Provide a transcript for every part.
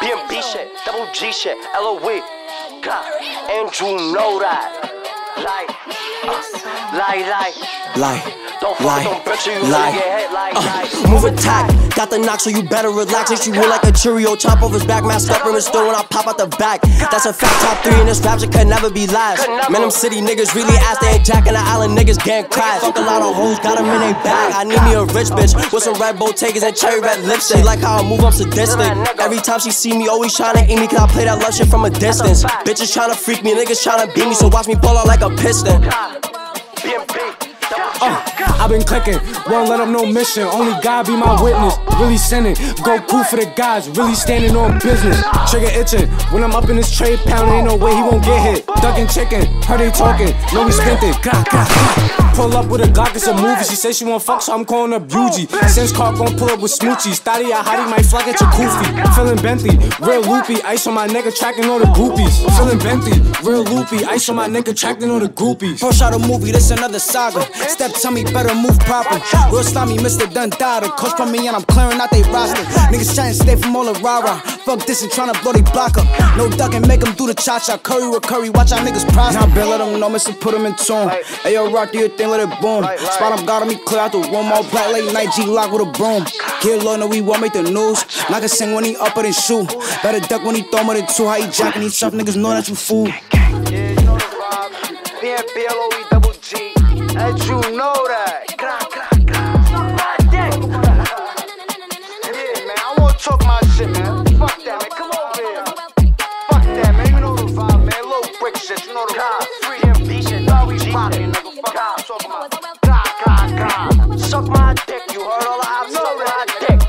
BMB shit, double G shit, LOE. Andrew know that. Like, uh, lie, lie. Lie. Lie. don't bet you, you Lie. really get hit like, Uh, move attack, got the knock, so you better relax. If you will like a Cheerio, chop off his back, mask up in his store when I pop out the back. That's a fact, top three in this rap, it could never be last. Man, them city niggas really ass, they ain't jacking the island niggas gang crash. Fuck a lot of hoes, got them in they bag. I need me a rich bitch with some red bow takers and cherry red lipstick. She like how I move, I'm sadistic. Every time she see me, always tryna eat me, cause I play that love shit from a distance. Bitches tryna freak me, niggas tryna beat me, so watch me ball out like a piston. I've been clicking, won't let up no mission. Only God be my witness. Really sinning, go cool for the guys. Really standing on business. Trigger itching, when I'm up in this trade pound, ain't no way he won't get hit. Ducking chicken, heard they talking, know we spent it. Gah, gah. Pull up with a Glock, it's a movie. She say she want fuck, so I'm calling her Bugie. Since car gon' pull up with smoochies. Thotty, I hottie might flock at your koofy. Feeling Bentley, real loopy. Ice on my nigga, tracking all the groupies. Feeling Bentley, real loopy. Ice on my nigga, tracking all the groupies. Fresh out a movie, this another saga. Step tell me better move proper. Real slimy, Mr. Dundada. Coach from me and I'm clearing out they roster. Niggas trying to stay from all the rah-rah. Fuck this and tryna blow they block up. No ducking, make them do the cha-cha. Curry with curry, watch our niggas prosper. Now Bill let them know, Mr. Put them in tune. Ayo, rock do your thing, let it boom. Spot him, got him, he clear out the room. All black, late night, G-lock with a broom. Get low, no, we won't make the news. Not gonna sing when he up and shoot. Better duck when he throw more than two. How he jacking these tough niggas know that you fool. Yeah, you know the vibe. B-M-B-L-O-E double G. And you know that. Talk my shit, man. Fuck that, man. Come over here. Fuck that, man. You know the vibe, man. Little brick shit, you know the vibe. Free BMB shit, now we rockin', nigga. Fuck I'm talking about. Gra, gra, gra. Suck my dick, you heard all the ops suck my dick.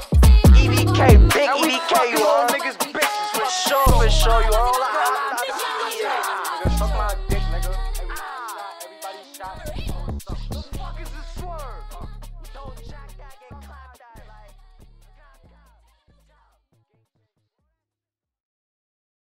EBK, big EBK, you heard? niggas bitches For sure, for sure, you heard all the ops. Nigga, suck my